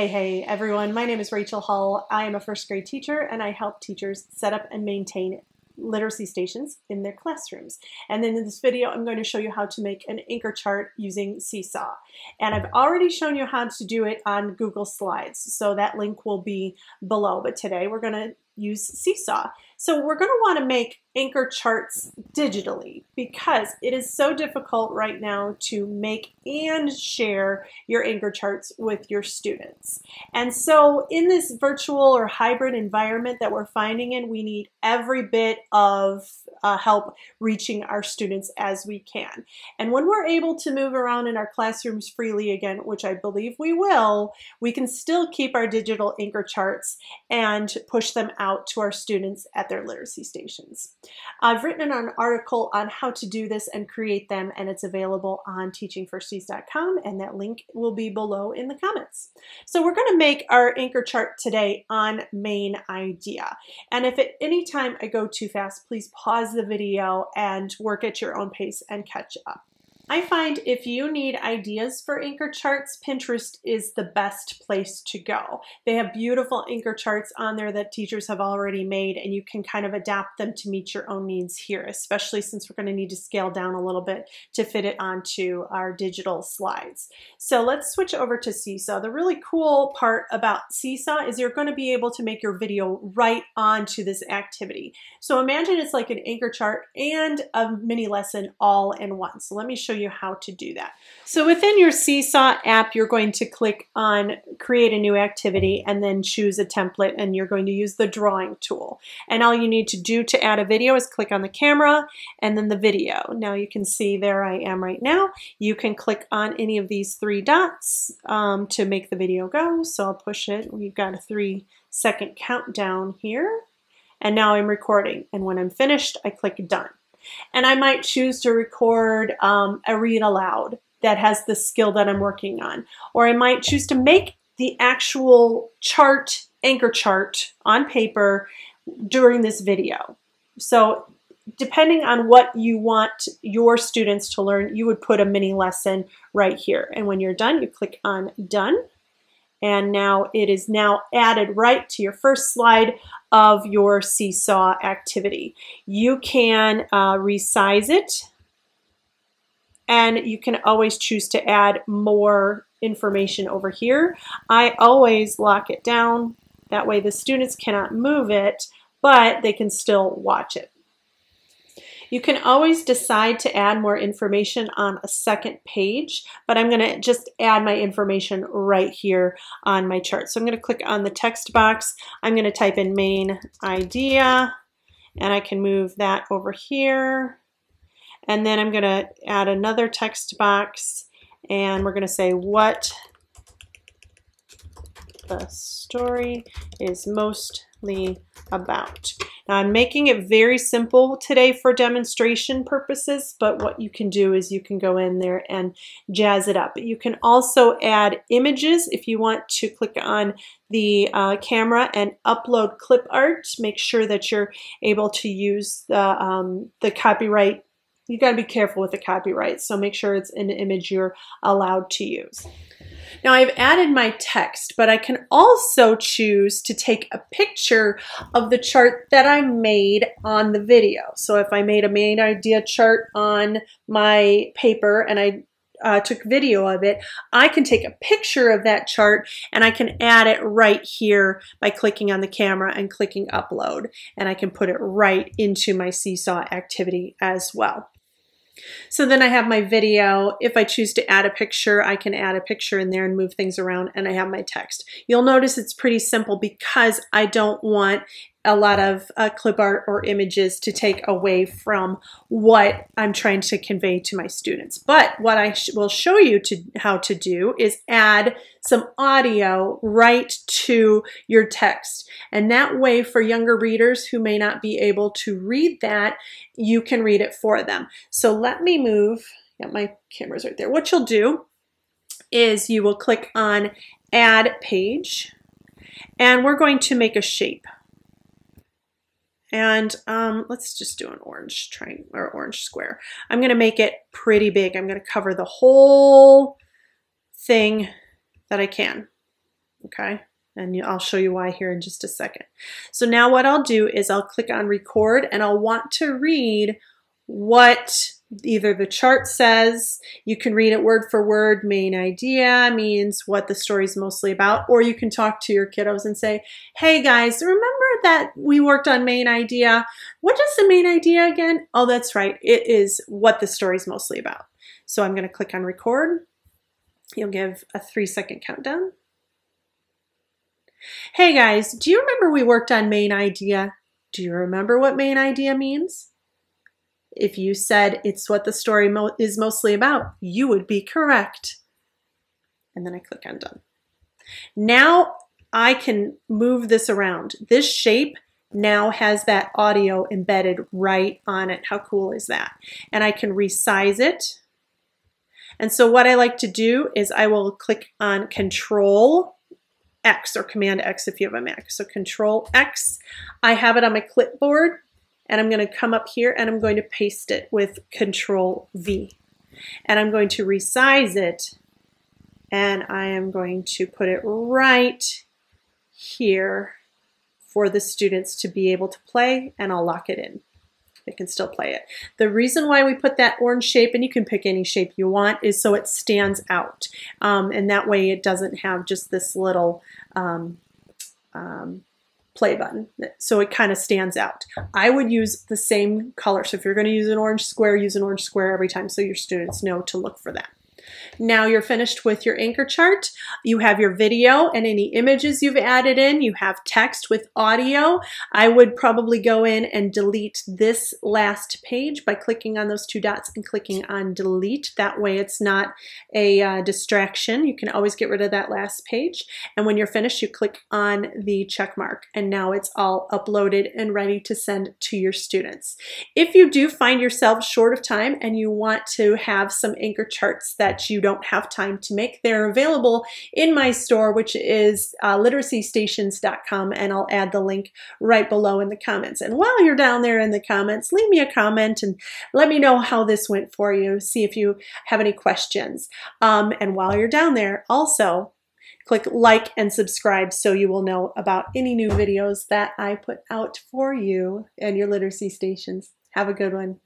Hey, hey, everyone. My name is Rachel Hull. I am a first grade teacher and I help teachers set up and maintain literacy stations in their classrooms. And then in this video, I'm going to show you how to make an anchor chart using Seesaw. And I've already shown you how to do it on Google Slides, so that link will be below. But today we're going to use Seesaw. So we're going to want to make anchor charts digitally because it is so difficult right now to make and share your anchor charts with your students. And so in this virtual or hybrid environment that we're finding in, we need every bit of uh, help reaching our students as we can. And when we're able to move around in our classrooms freely again, which I believe we will, we can still keep our digital anchor charts and push them out to our students at their literacy stations. I've written an article on how to do this and create them, and it's available on teachingfirsties.com, and that link will be below in the comments. So we're going to make our anchor chart today on main idea. And if at any time I go too fast, please pause the video and work at your own pace and catch up. I find if you need ideas for anchor charts, Pinterest is the best place to go. They have beautiful anchor charts on there that teachers have already made and you can kind of adapt them to meet your own needs here, especially since we're going to need to scale down a little bit to fit it onto our digital slides. So let's switch over to Seesaw. The really cool part about Seesaw is you're going to be able to make your video right onto this activity. So imagine it's like an anchor chart and a mini lesson all in one. So let me show you you how to do that. So within your Seesaw app, you're going to click on create a new activity and then choose a template and you're going to use the drawing tool. And all you need to do to add a video is click on the camera and then the video. Now you can see there I am right now. You can click on any of these three dots um, to make the video go. So I'll push it. We've got a three second countdown here. And now I'm recording. And when I'm finished, I click done. And I might choose to record um, a read aloud that has the skill that I'm working on. Or I might choose to make the actual chart, anchor chart on paper during this video. So depending on what you want your students to learn, you would put a mini lesson right here. And when you're done, you click on done and now it is now added right to your first slide of your seesaw activity. You can uh, resize it and you can always choose to add more information over here. I always lock it down. That way the students cannot move it, but they can still watch it. You can always decide to add more information on a second page, but I'm going to just add my information right here on my chart. So I'm going to click on the text box. I'm going to type in main idea, and I can move that over here. And then I'm going to add another text box, and we're going to say what the story is mostly about. Now I'm making it very simple today for demonstration purposes, but what you can do is you can go in there and jazz it up. You can also add images if you want to click on the uh, camera and upload clip art. Make sure that you're able to use the, um, the copyright you got to be careful with the copyright, so make sure it's an image you're allowed to use. Now I've added my text, but I can also choose to take a picture of the chart that I made on the video. So if I made a main idea chart on my paper and I uh, took video of it, I can take a picture of that chart and I can add it right here by clicking on the camera and clicking upload. And I can put it right into my Seesaw activity as well. So then I have my video. If I choose to add a picture, I can add a picture in there and move things around and I have my text. You'll notice it's pretty simple because I don't want a lot of uh, clip art or images to take away from what I'm trying to convey to my students. But what I sh will show you to how to do is add some audio right to your text. And that way for younger readers who may not be able to read that, you can read it for them. So let me move, yeah, my camera's right there. What you'll do is you will click on add page and we're going to make a shape. And um, let's just do an orange triangle or orange square. I'm going to make it pretty big. I'm going to cover the whole thing that I can. okay? And I'll show you why here in just a second. So now what I'll do is I'll click on record and I'll want to read what either the chart says, you can read it word for word, main idea means what the story is mostly about, or you can talk to your kiddos and say, hey guys, remember that we worked on main idea? What is the main idea again? Oh, that's right. It is what the story is mostly about. So I'm going to click on record. You'll give a three second countdown. Hey guys, do you remember we worked on main idea? Do you remember what main idea means? If you said it's what the story mo is mostly about, you would be correct. And then I click on done. Now I can move this around. This shape now has that audio embedded right on it. How cool is that? And I can resize it. And so what I like to do is I will click on Control X or Command X if you have a Mac. So Control X. I have it on my clipboard and I'm going to come up here and I'm going to paste it with Control V. And I'm going to resize it and I am going to put it right here for the students to be able to play and I'll lock it in. They can still play it. The reason why we put that orange shape, and you can pick any shape you want, is so it stands out. Um, and that way it doesn't have just this little um, um, play button. So it kind of stands out. I would use the same color. So if you're going to use an orange square, use an orange square every time so your students know to look for that. Now you're finished with your anchor chart. You have your video and any images you've added in. You have text with audio. I would probably go in and delete this last page by clicking on those two dots and clicking on delete. That way it's not a uh, distraction. You can always get rid of that last page. And when you're finished, you click on the check mark and now it's all uploaded and ready to send to your students. If you do find yourself short of time and you want to have some anchor charts you don't have time to make. They're available in my store, which is uh, literacystations.com, and I'll add the link right below in the comments. And while you're down there in the comments, leave me a comment and let me know how this went for you. See if you have any questions. Um, and while you're down there, also click like and subscribe so you will know about any new videos that I put out for you and your literacy stations. Have a good one.